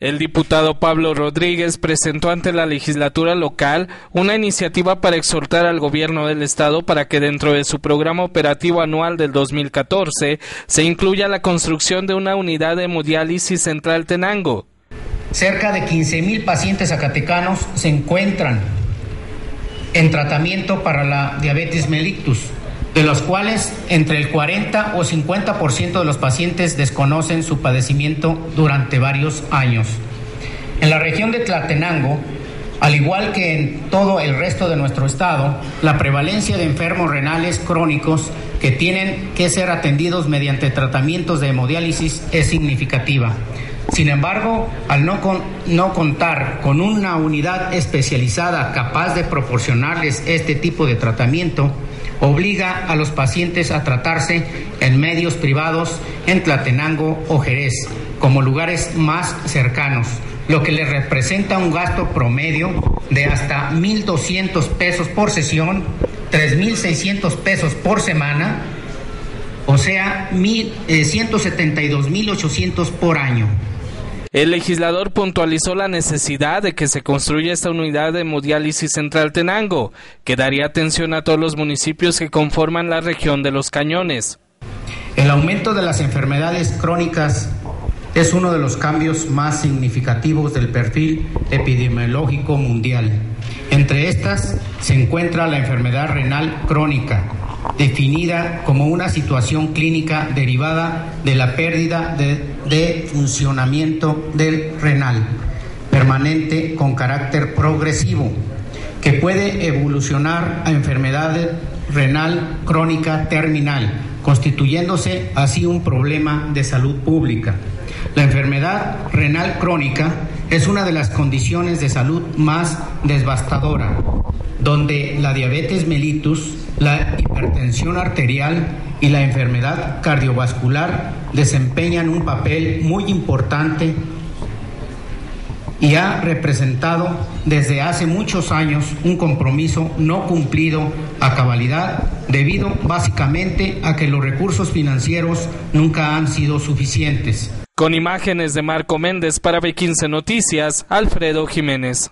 El diputado Pablo Rodríguez presentó ante la legislatura local una iniciativa para exhortar al gobierno del estado para que dentro de su programa operativo anual del 2014 se incluya la construcción de una unidad de hemodiálisis central Tenango. Cerca de 15 mil pacientes zacatecanos se encuentran en tratamiento para la diabetes mellitus de los cuales entre el 40 o 50% de los pacientes desconocen su padecimiento durante varios años. En la región de Tlatenango, al igual que en todo el resto de nuestro estado, la prevalencia de enfermos renales crónicos que tienen que ser atendidos mediante tratamientos de hemodiálisis es significativa. Sin embargo, al no, no, contar con una unidad especializada capaz de proporcionarles este tipo de tratamiento, obliga a los pacientes a tratarse en medios privados en Tlatenango o Jerez, como lugares más cercanos, lo que les representa un gasto promedio de hasta 1.200 pesos por sesión, 3.600 pesos por semana, o sea, 172.800 eh, por año. El legislador puntualizó la necesidad de que se construya esta unidad de hemodiálisis central Tenango, que daría atención a todos los municipios que conforman la región de los cañones. El aumento de las enfermedades crónicas es uno de los cambios más significativos del perfil epidemiológico mundial. Entre estas se encuentra la enfermedad renal crónica, definida como una situación clínica derivada de la pérdida de, funcionamiento del renal permanente con carácter progresivo, que puede evolucionar a enfermedad renal crónica terminal, constituyéndose así un problema de salud pública. La enfermedad renal crónica es una de las condiciones de salud más devastadora, donde la diabetes mellitus la hipertensión arterial y la enfermedad cardiovascular desempeñan un papel muy importante y ha representado desde hace muchos años un compromiso no cumplido a cabalidad debido básicamente a que los recursos financieros nunca han sido suficientes. Con imágenes de Marco Méndez para B15 Noticias, Alfredo Jiménez.